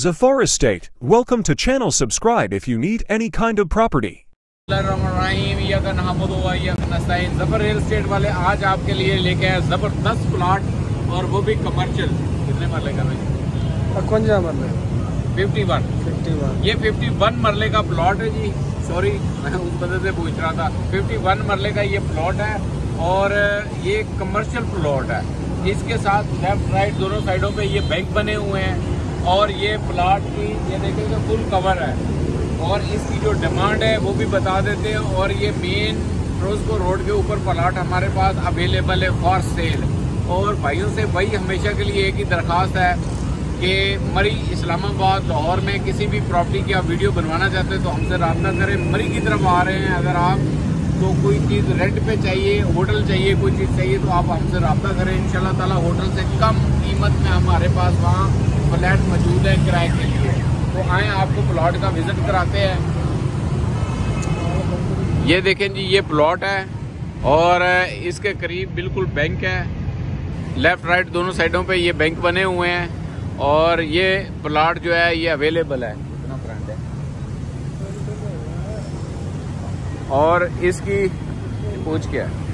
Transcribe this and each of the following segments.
Zafar Estate, welcome to channel subscribe if you need any kind of property. जबर real estate वाले आज आपके लिए लेके आए ज़बरदस्त प्लॉट और वो भी कमर्शियल कितने मरले का भाई? मरले। फिफ्टी वन फिफ्टी वन ये फिफ्टी वन मरले का प्लॉट है जी। सॉरी मैं उस से पूछ रहा था। फिफ्टी वन मरले का ये प्लॉट है और ये कमर्शियल प्लॉट है। इसके साथ लेफ़्ट राइट दोनों साइडों पे ये बैंक बने हुए हैं। और ये प्लाट की, ये देखेंगे फुल कवर है। और इसकी जो डिमांड है, वो भी बता देते हैं। और ये मेन फिरोजपुर रोड के ऊपर प्लाट हमारे पास अवेलेबल है फॉर सेल और भाइयों से वही हमेशा के लिए एक ही दरख्वास्त है कि मरी इस्लामाबाद, लाहौर में किसी भी प्रॉपर्टी की आप वीडियो बनवाना चाहते हैं तो हमसे रबता करें। मरी की तरफ़ आ रहे हैं। अगर आप तो कोई चीज़ रेंट पे चाहिए होटल चाहिए, कोई चीज़ चाहिए तो आप हमसे रबता करें। इन ताला होटल से कम कीमत में हमारे पास वहाँ फ्लैट मौजूद है किराए के लिए। तो आए, आपको प्लॉट का विज़िट कराते हैं। ये देखें जी, ये प्लॉट है और इसके करीब बिल्कुल बैंक है। लेफ़्ट राइट दोनों साइडों पे ये बैंक बने हुए हैं और ये प्लाट जो है, ये अवेलेबल है। और इसकी पूछ क्या है?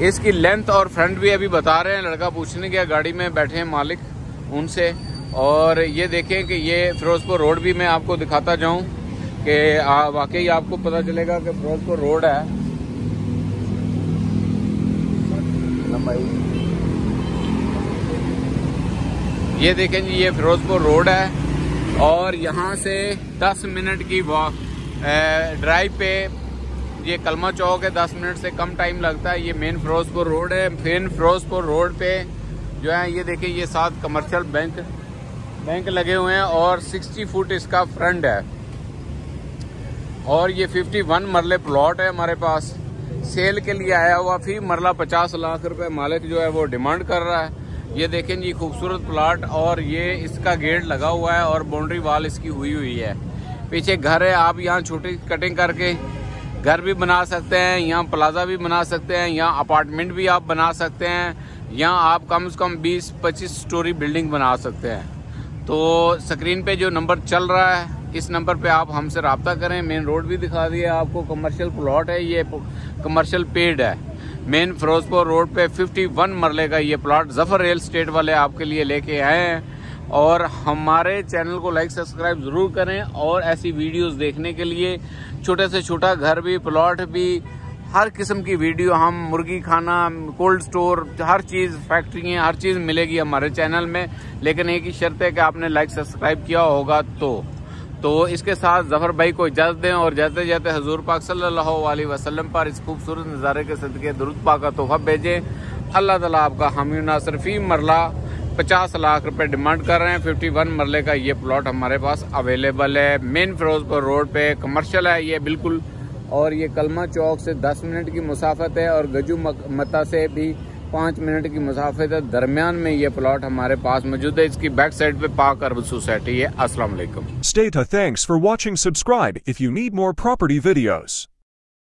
इसकी लेंथ और फ्रंट भी अभी बता रहे हैं, लड़का पूछने गया, गाड़ी में बैठे हैं मालिक उनसे। और ये देखें कि ये फिरोजपुर रोड भी मैं आपको दिखाता जाऊँ कि वाकई आपको पता चलेगा कि फिरोजपुर रोड है। ये देखें जी, ये फिरोजपुर रोड है और यहाँ से 10 मिनट की वॉक ड्राइव पे ये कलमा चौक है 10 मिनट से कम टाइम लगता है। ये मेन फिरोजपुर रोड है। मेन फिरोजपुर रोड पे जो है, ये देखिए, ये सात कमर्शियल बैंक बैंक लगे हुए हैं और 60 फुट इसका फ्रंट है। और ये 51 मरले प्लॉट है हमारे पास। सेल के लिए आया हुआ फ़ी मरला 50 लाख रुपए मालिक जो है, वो डिमांड कर रहा है। ये देखें जी, खूबसूरत प्लाट और ये इसका गेट लगा हुआ है और बाउंड्री वाल इसकी हुई हुई है। पीछे घर है, आप यहाँ छोटी कटिंग करके घर भी बना सकते हैं, यहाँ प्लाजा भी बना सकते हैं, यहाँ अपार्टमेंट भी आप बना सकते हैं, यहाँ आप कम से कम 20-25 स्टोरी बिल्डिंग बना सकते हैं। तो स्क्रीन पे जो नंबर चल रहा है, इस नंबर पे आप हमसे रबता करें। मेन रोड भी दिखा दिया आपको कमर्शियल प्लॉट है, ये कमर्शियल पेड है। मेन फिरोजपुर रोड पे 51 मरले का ये प्लॉट ज़फ़र रियल स्टेट वाले आपके लिए लेके आए हैं। और हमारे चैनल को लाइक सब्सक्राइब ज़रूर करें और ऐसी वीडियोस देखने के लिए छोटे से छोटा घर भी प्लॉट भी, हर किस्म की वीडियो हम, मुर्गी खाना कोल्ड स्टोर हर चीज़ फैक्ट्री हर चीज़ मिलेगी हमारे चैनल में। लेकिन एक ही शर्त है कि आपने लाइक सब्सक्राइब किया होगा तो। तो इसके साथ ज़फ़र भाई को इजाज़त दें और जाते जाते हजूर पाक सल्लल्लाहु अलैहि वसल्लम पर इस खूबसूरत नज़ारे के सदक़े दुरुद पाक का तोहफा भेजें। अल्लाह ताला आपका हामी नासर फ़ी मरला। पचास लाख रुपए डिमांड कर रहे हैं। फिफ्टी वन मरले का ये प्लॉट हमारे पास अवेलेबल है। मेन फिरोजपुर रोड पे कमर्शियल है ये, बिल्कुल। और ये कलमा चौक से 10 मिनट की मुसाफत है और गजू मता से भी पाँच मिनट की मुसाफत है। दरमियान में ये प्लॉट हमारे पास मौजूद है। इसकी बैक साइड पे पाक अरब सोसाइटी है। अस्सलाम to thanks for watching subscribe if you need more property videos.